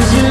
You